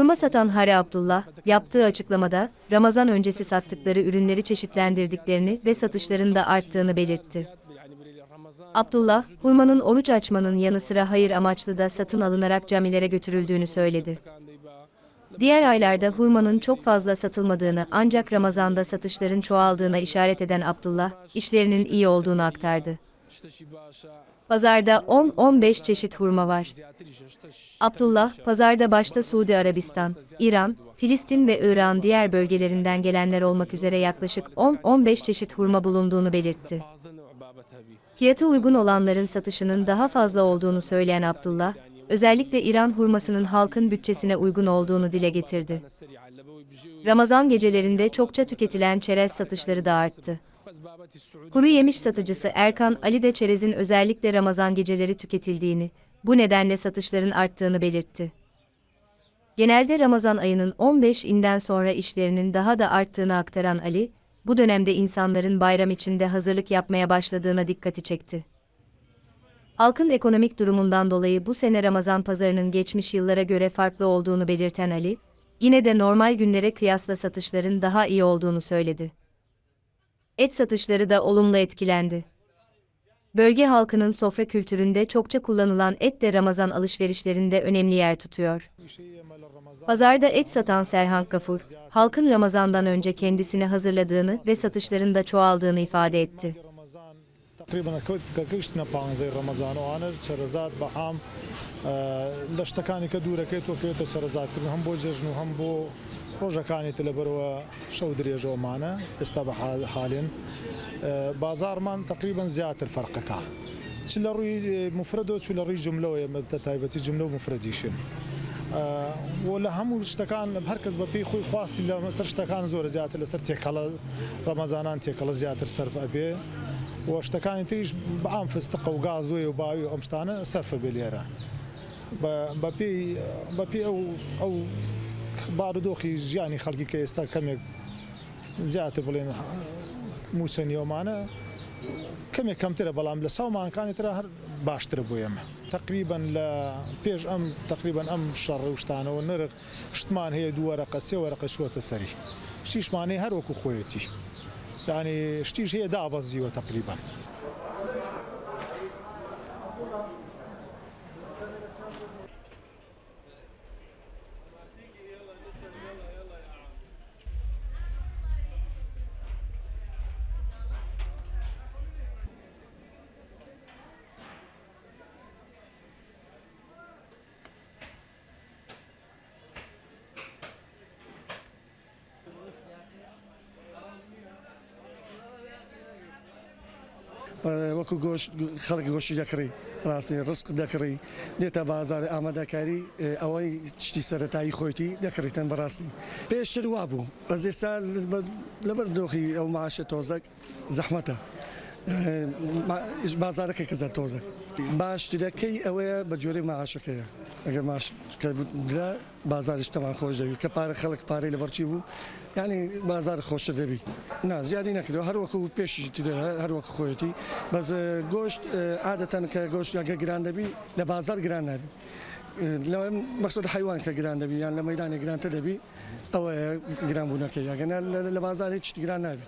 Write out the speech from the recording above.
Hurma satan Hari Abdullah, yaptığı açıklamada, Ramazan öncesi sattıkları ürünleri çeşitlendirdiklerini ve satışların da arttığını belirtti. Abdullah, hurmanın oruç açmanın yanı sıra hayır amaçlı da satın alınarak camilere götürüldüğünü söyledi. Diğer aylarda hurmanın çok fazla satılmadığını ancak Ramazan'da satışların çoğaldığına işaret eden Abdullah, işlerinin iyi olduğunu aktardı. Pazarda 10-15 çeşit hurma var. Abdullah, pazarda başta Suudi Arabistan, İran, Filistin ve İran diğer bölgelerinden gelenler olmak üzere yaklaşık 10-15 çeşit hurma bulunduğunu belirtti. Fiyatı uygun olanların satışının daha fazla olduğunu söyleyen Abdullah, özellikle İran hurmasının halkın bütçesine uygun olduğunu dile getirdi. Ramazan gecelerinde çokça tüketilen çerez satışları da arttı. Kuru yemiş satıcısı Erkan Ali de çerezin özellikle Ramazan geceleri tüketildiğini, bu nedenle satışların arttığını belirtti. Genelde Ramazan ayının 15 inden sonra işlerinin daha da arttığını aktaran Ali, bu dönemde insanların bayram içinde hazırlık yapmaya başladığına dikkati çekti. Halkın ekonomik durumundan dolayı bu sene Ramazan pazarının geçmiş yıllara göre farklı olduğunu belirten Ali, yine de normal günlere kıyasla satışların daha iyi olduğunu söyledi Et satışları da olumlu etkilendi. Bölge halkının sofra kültüründe çokça kullanılan et de Ramazan alışverişlerinde önemli yer tutuyor. Pazarda et satan Serhan Kafur, halkın Ramazan'dan önce kendisini hazırladığını ve satışların da çoğaldığını ifade etti. تقریبا کەکەشتە پانزەی ڕەمەزان و ئاە سەرزاد بە عام لە شتەکانی کە دوورەکەیت تۆ پێێتە سەرزادکردن هەم بۆ جژن و هەم بۆ ڕۆژەکانی تە لەبەرەوە شەو درێژەوەمانە ئێستا بە حالێن. بازارمان تقریبا زیاتر فەرقەکە. چ لە ڕووی مفرەدۆ چ لە ڕووی جملەوە تایبەتی جملە و مفرەدیشن و لە هەموو شتەکان هەرکەس بە پێی خۆی خواستی لە سەر شتەکان زۆر زیاتر لەسەر تێکەڵە ڕەمەزانان تێکەڵە زیاتر سەرف ئەبێ. و شتەکانی تریش بەعام فستقە و گازۆی و باوی ئەم شتانە سەرفە بێ لێرە. بە پێی ئەو ئەو بارودۆخی ژیانی خەڵکی کە ئێستا کەمێک زیاتر بڵێن موسەنیۆمانە کەمێک کەمترە بەڵام لە ساومانکانی ترە هەر باشترە بۆ ئێمە. تقریبان لە پێش ئەم تقریبان ئەم شەڕ شتانەوە نرخ شتمان هەیە دووەرەقە سێ وەرەقە شووەتە سەری. شتیشمانەی هەروەکو خۆیەتی. يعني شتيش هي دابة زيوة وەکو گۆشت خەڵک گۆشتی دەکڕی ڕاستی ڕسک دەکڕی. دێتە بازار ئامادەکاری ئەوەی شتی سەتایی خۆیتی دەکڕیتەن بەڕاستی پێشتر وا بوو. بەز ئێستا لەبەر دۆخی ئەو معاشە تۆزەک زەحمەتە. بازارەکە کەزە تۆزە. باشترەکەی ئەوەیە بە جۆرەی معاشەکەیە ئەگەر ماشکەدا بازارش تەمان خۆش دەوی کە پارە خەڵک پارەی لەبەرچی بوو ینی بازار خۆشە دەبی. نا زیادی نەکردەوە. هەروەکو پێشی هەروەکو خۆیەتی. بەس گۆشت عادەتەن کە گۆشت یاگە گران دەبی لە بازار گران ناوی. لەوە مەقصد حیوان کە گران دەبی یان لە مەدانی گرانتە دەبی ئەوە گران بوونەکە یاگەنە لە بازار هیچ گران ناوی.